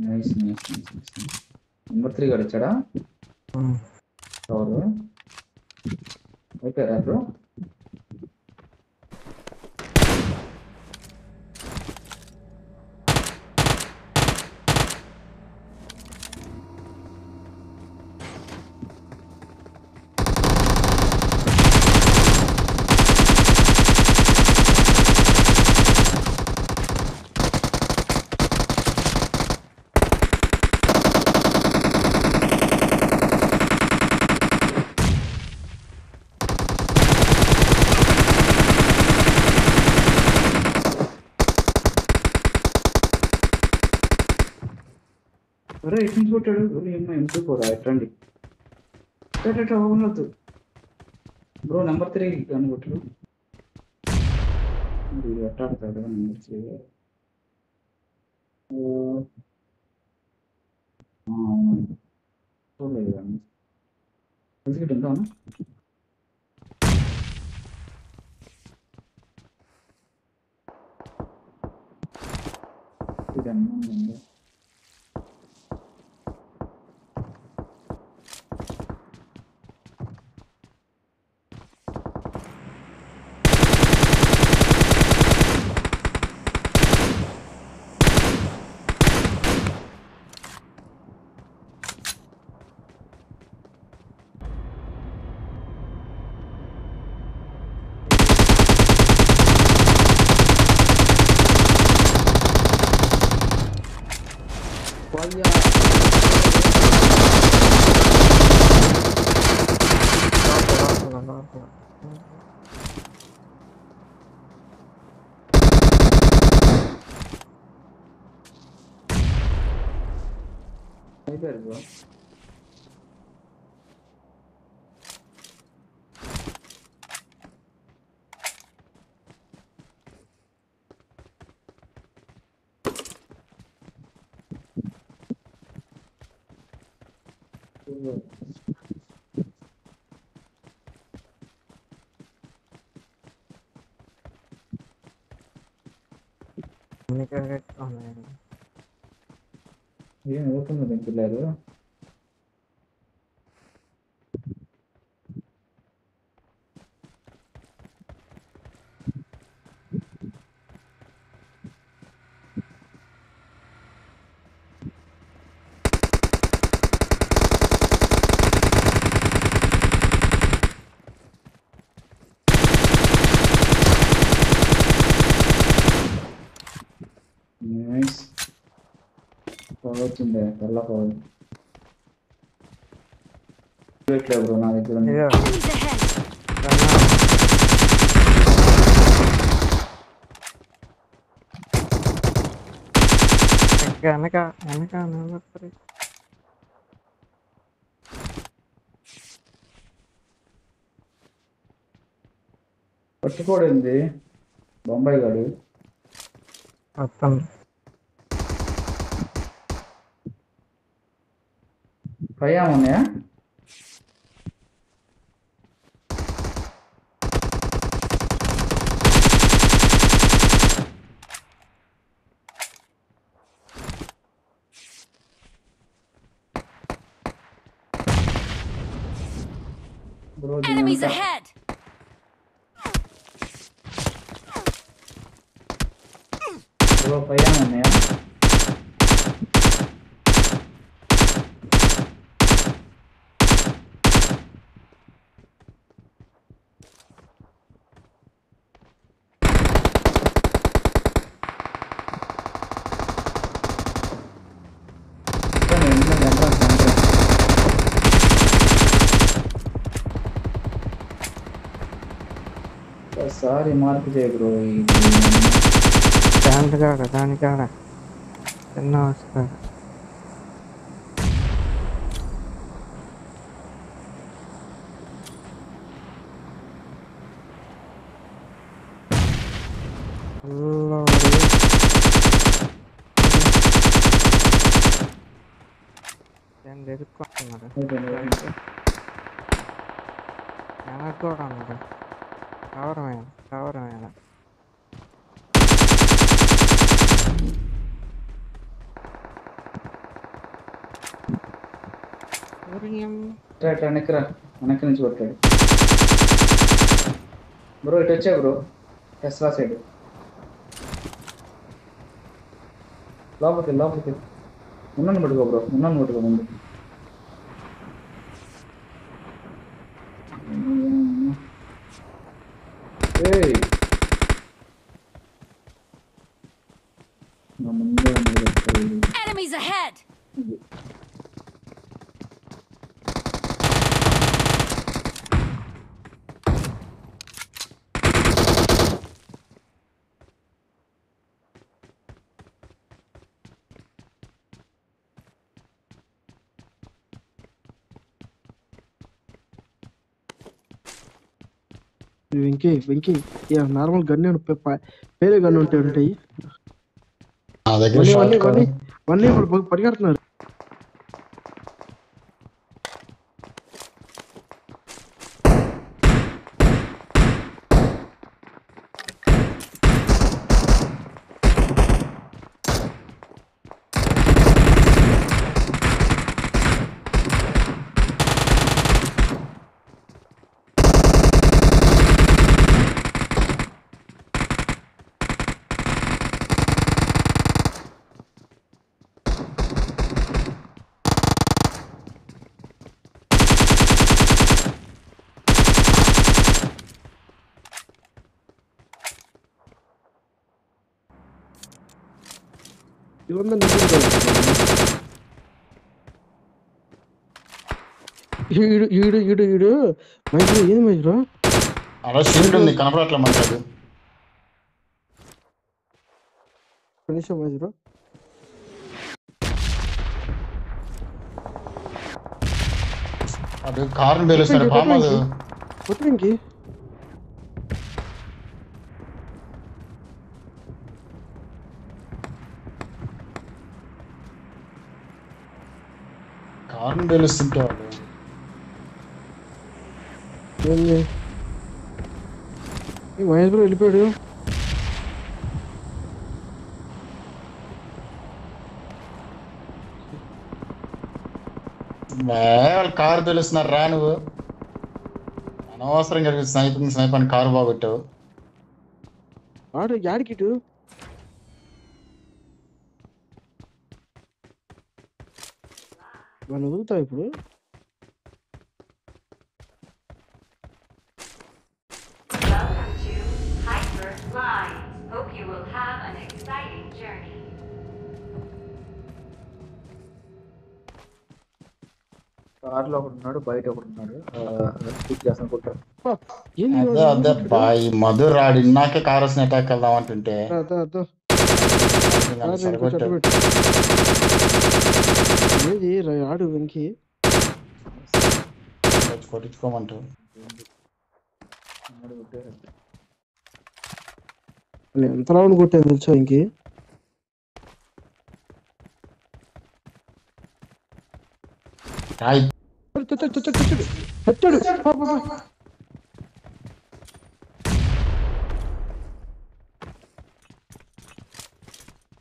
Nice nice nice number three గడిచాడా ఎవరు అయిపోయారా bro అరే ఎటు నుంచి కొట్టాడు? ఏమో ఎందుకు కూడా ఎట్టండి ఎట్ట బ్రో నెంబర్ త్రీ అని కొట్టాడు ఎట్లా ఎట్ట ఆడతాడు నెంబర్ త్రీ చూడలేదు కానీ ఎగ్జిక్యూట్ ఉందా ఇదన్నా gideriz lan. Ini kan Yo me voy la. వచ్చిందే లేదు బ్రో నా దగ్గర! వెనక వెనక త్రీ పట్టుకోడింది బొంబాయి గాడు. మొత్తం ஃபைவா ஒன்று sorry mark aja bro ini tahan Jangan dekat kok, nggak ada. Orang, orang yang. Cover మీద ఉరియం. రా, రా, వెనక్కి రా వెనక్కి నుంచి కొట్టాడు బ్రో ఇటు వచ్చా బ్రో టెస్లా సైడ్ లోపలికి లోపలికి. ఉన్నాను పట్టుకో బ్రో ఉన్నాను పట్టుకో ముందు. Hey. Venky Venky normal gun వేరే గన్ ఉంటాయి. ఉంటాయి వన్నీ వన్నీ నిజం కాదు. ఈడు ఈడు ఈడు ఈడు మైక్రో ఏది మైక్రో అలా షీల్డ్ ఉంది కనపడట్లే మనకి అది కారుని పేలుస్తాడు పాము అది వెంకీ కారుని పేలుస్తుంటే వాడు ఏంది ఈ మహేష్ బ్రో వెళ్ళిపోయాడు మే, వాళ్ళు కారు పేలుస్తున్నారు రా నువ్వు అనవసరంగా స్నైపింగ్ స్నైప్ అని కారు బాగొట్టావు ఆడు యాడికి మనం వదులుతావు ఇప్పుడు? Welcome to Hyper Lines. Hope you will have an exciting journey. కార్లో ఒకడు ఉన్నాడు బయట ఒకడు ఉన్నాడు పిక్ అదే బాయ్ రాడు ఇన్నాకే కారు వచ్చిన అటాక్ వెళ్దాం అంటుంటే. ఏది రా- ఆడు వెంకీ కొట్టించుకోమంటావు. నేను ఎంత లావుని కొట్టాను తెలుసా ఇంకి పా.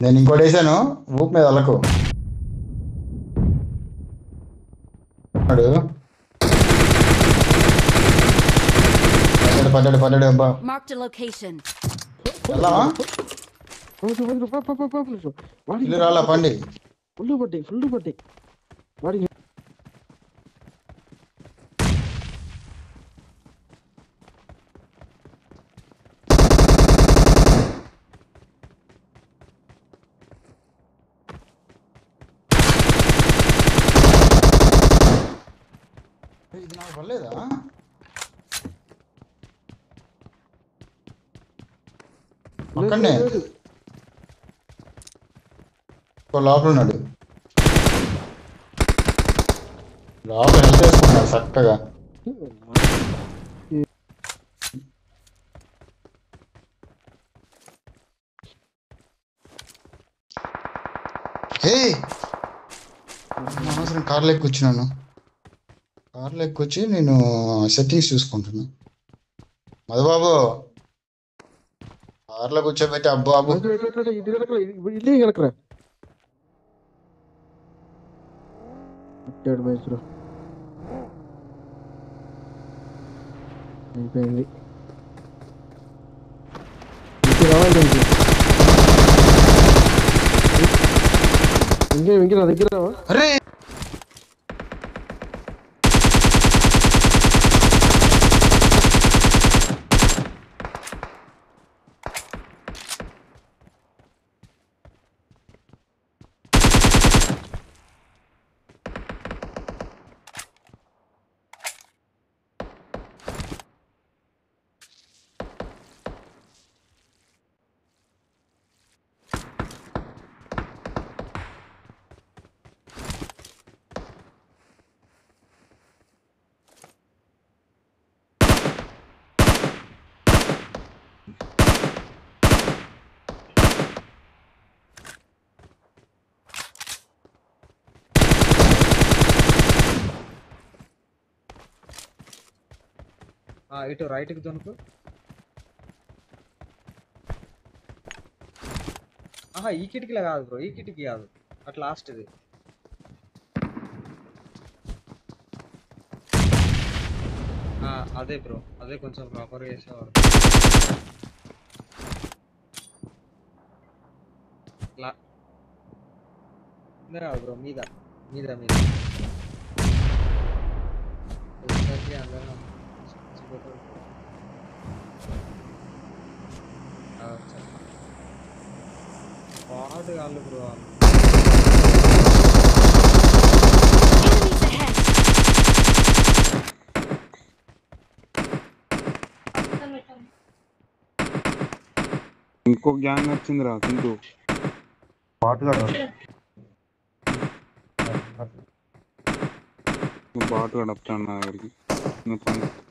నేను ఇంకోటి వేసాను ఊపు మీద అలకు பட்டடு பட்டடு பட்டடு அப்பா மார்க் தி லொகேஷன் எல்லாம் வந்து வந்து பா பா பா இல்லடா பாண்டி ஃபுல்லு பட்டே ஃபுல்லு பட்டே வாடி పక్కనే. లోపల ఉన్నాడు. లోపల హెల్ప్ చేసుకున్నాడు చక్కగా? హే అనవసరం కార్లో ఎక్కొచ్చినాను. కార్లో ఎక్కొచ్చి నేను సెట్టింగ్స్ చూసుకుంటున్నాను మధుబాబు! కార్లో కూర్చోబెట్టి అబ్బు అబ్బు మైక్రో ఇటు ఇటు ఇటు వెనకరా, ఇటు ఇల్లు వెనకరా వచ్చాడు మైక్రో అయిపోయింది ఇంకే రావాలి దానికి. ఇంకే ఇంకే నా దగ్గర రావా ఇటు రైట్కి దొనుకు. ఆహా ఈ కిటికీలో కాదు బ్రో ఈ కిటికీ కాదు. అట్ లాస్ట్ ఇది అదే బ్రో అదే కొంచెం ప్రాపర్ చేసేవాడు. కాదు బ్రో మీద మీద మీద. అందరూ అందరం. వాడు కాళ్ళు బ్రో వాళ్ళు Enemies ahead! ఇంకో గ్యాంగ్ వచ్చిందిరా సింటూ నువ్వు బాటు గడపుతాను నా దగ్గరికి నువ్వు పని సరే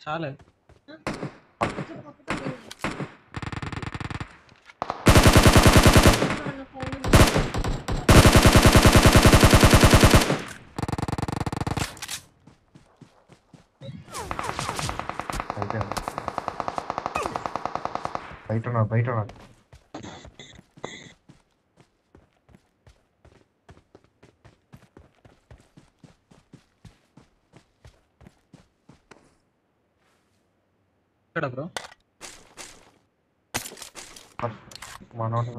చాలే నా ఫోన్ బయట ఉన్నారు బయట ఉన్నారు ఇక్కడ బ్రో మనోడు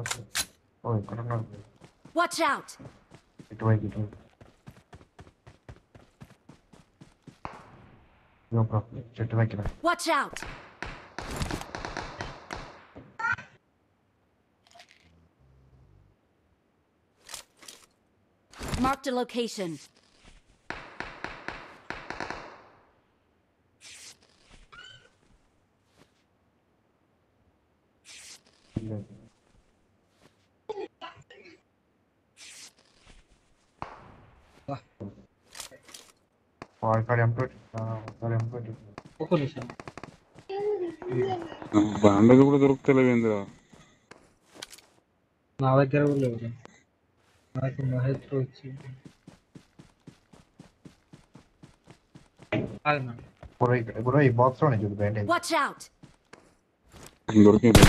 ఓ ఇక్కడ ఉన్నాడు Watch out! ఇటువైపు ఇటువైపు ఇదిగో బ్రో చెట్టు దగ్గర Watch out! Marked a location. వాడికాడ ఎంతో వాడు ఎంతో ఒక నిమిషం బ్యాండేజ్ కూడా దొరుకుతలేవేందిరా నా దగ్గర కూడా లేవు bro. నాకు మహేష్ బ్రో వచ్చి ఆగనా బ్రో ఇక్కడ బ్రో ఈ బాక్స్ లోనే చూడు బ్యాండేజ్ Watch out! దొరికింది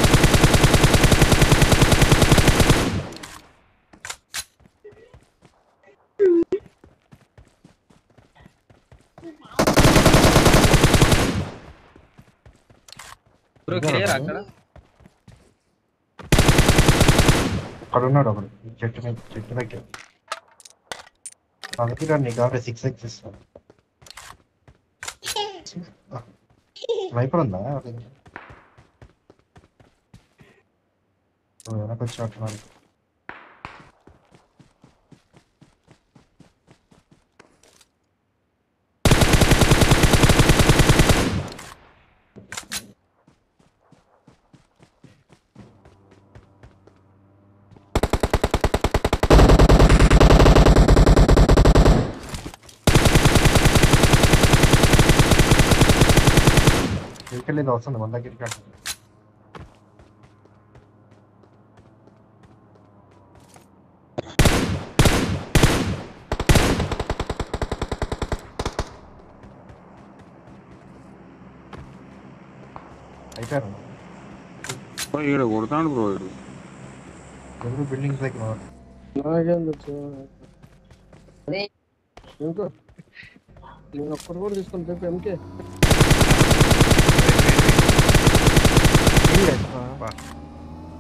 బ్రో క్లియర్ అక్కడ అక్కడ ఉన్నాడు ఒకడు ఈ చెట్టు మీద చెట్టు దగ్గర నా దగ్గర నీకు కావాలి సిక్స్ ఎక్స్ ఇస్తాను స్నైపర్ ఉందా ఓ, వెనక్కి వచ్చినట్టున్నాడు వెళ్ళింది వస్తుంది మన దగ్గరికి అంటుంది. అయిపోయారు బ్రో, ఈడ కొడతాడు బ్రో ఈడు ఎవరు బిల్డింగ్స్ దగ్గర ఉన్నారు. నాకేం తెలుసు ఇంకో నేను ఒక్కటి కూడా తీసుకొని చెప్పి ఎంకే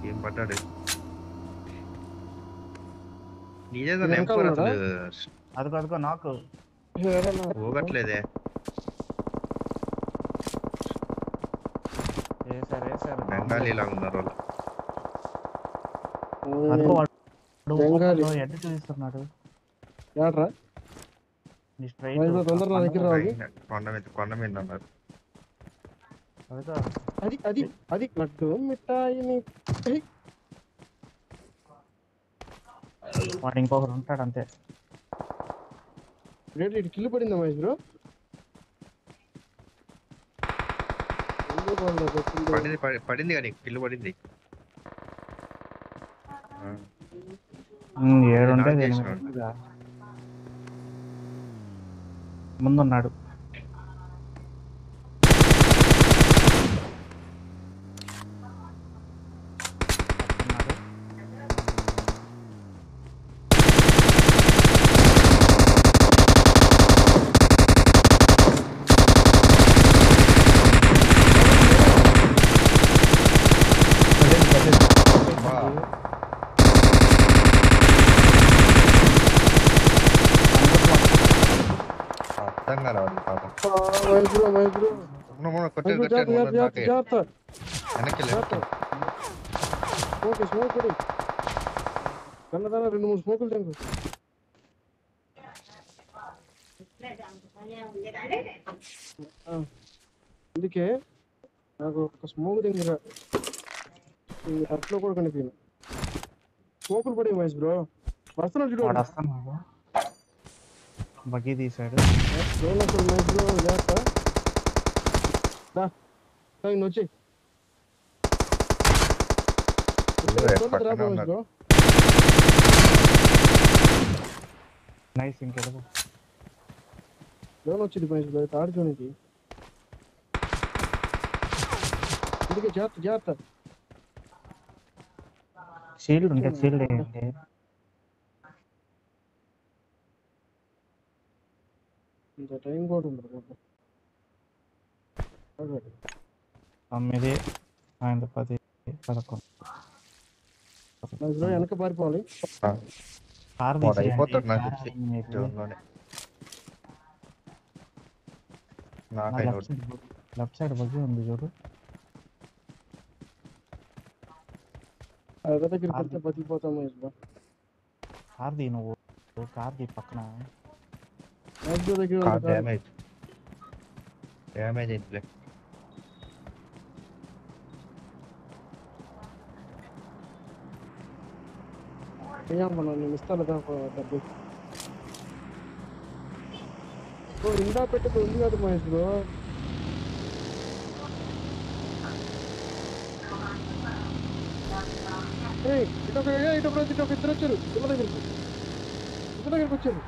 ఏం పడ్డాడు నీదేదో ఉన్నాడా? అసలు అదిగో అదిగో నాకు పోగట్లేదే బెంగాలీలా ఉన్నారు వాళ్ళు ఎడ్డు చూపిస్తున్నాడు ఏట్రా కొండ మీద కొండ మీద ఉన్నారు అదిగో అది అది అది లడ్డు మిఠాయిని వాడు ఇంకొకరు ఉంటాడు అంతే రేటు ఇటు కిల్లు పడిందా మహేష్ బ్రో? పడింది పడి- పడింది కానీ కిల్లు పడింది ఏడు ఉంటే నాకు ఎనిమిది చేసినాడు. ఉంటుందిగా. ముందున్నాడు బ్రో కొట్టాడు జాగ్రత్త ముందర జాగ్రత్త నాకే. జాగ్రత్త వెనక్కి జాగ్రత్త లెఫ్ట్ స్మోక్ స్మోక్ కొడి దాని దాని రెండు మూడు స్మోకులు తెంగు ఆ, అందుకే నాకు ఒక స్మోక్ దగ్గర అట్లో కూడా కనిపించింది స్మోకులు పడి మహేష్ బ్రో వస్తున్నాడు చూడు వాడు వస్తున్నాడు బగ్గీ తీసాడు డ్రోన్ అసలు మహేష్ బ్రో జాగ్రత్త దా దా, ఇన్ని వచ్చి పక్కనే రా మహేష్ ఉన్నాడు. బ్రో నైస్ ఇంకెడుగు డ్రోన్ వచ్చింది మహేష్ బ్రో తాడు చూనికి అందుకే జాగ్రత్త జాగ్రత్త షీల్డ్ ఉంటే షీల్డ్ వేయండి ఇంత టైం కూడా ఉండదు బాబు. ఆగండి. తొమ్మిది ఆయన పది పదకొండు మహేష్ బ్రో వెనక పారిపోవాలి కార్ వాడు అయిపోతాడు నాకు తెలిసి మీకు జోన్లోనే నాకైనా left side left side buggy ఉంది చూడు ಅದಕ್ಕೆ ಕಿರ್ಕಂತ ಬದಿ ಪೋತಮ್ಮ ಇಸ್ಬ कार देनो वो तो कार दे पकना है। अब जो देखियो कार डैमेज डैमेज इनफ्लिक्ट क्या बनाने मिस्टर लगा को डब्बे तो इंदा पेट तो इंदा तो महेश ब्रो। ఇటొక ఏ, ఇటొక రోజు ఇటొక ఇద్దరు వచ్చారు. ఇళ్ళ దగ్గరికి. ఇళ్ళ దగ్గరికి వచ్చారు.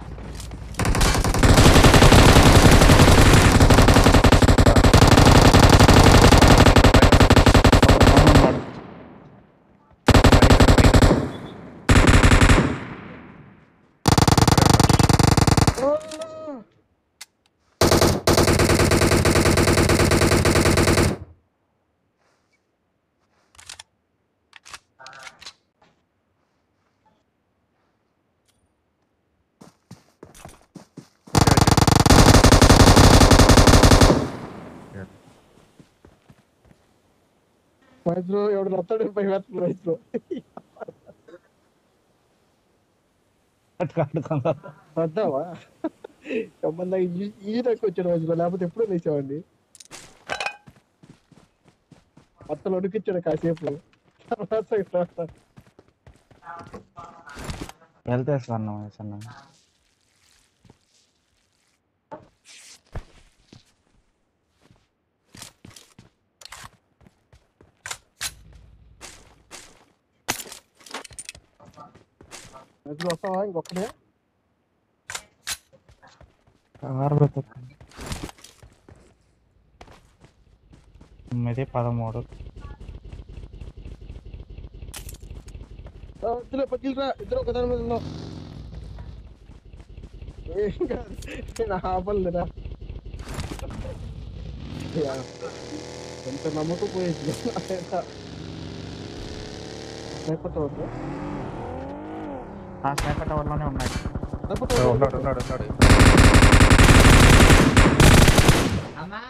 ఆ! బ్రో ఎవడు వస్తాడు పై వేస్తాడు బ్రో వద్దావా సంబంధం ఈ తక్కువ వచ్చాడు మహేష్ బ్రో లేకపోతే ఎప్పుడో వేసామండి అత్తలు ఉడికిచ్చాడు కాసేపు. తర్వాత వెళ్తే అన్న అన్న అర్జున్ వస్తావా ఇంకొకటే కారు వెతుక్కండి తొమ్మిది పదమూడు ఆ, వద్దులే పక్కిరా ఇద్దరు ఒక దాని మీద ఉన్నాం ఏం కాదు నేను ఆపలేదా ఎంత నమ్మకం పోయేది లేకపోతే వద్దు ఆ స్నైపర్ టవర్ లోనే ఉన్నాడు ఉన్నాడు ఉన్నాడు ఉన్నాడు అమ్మా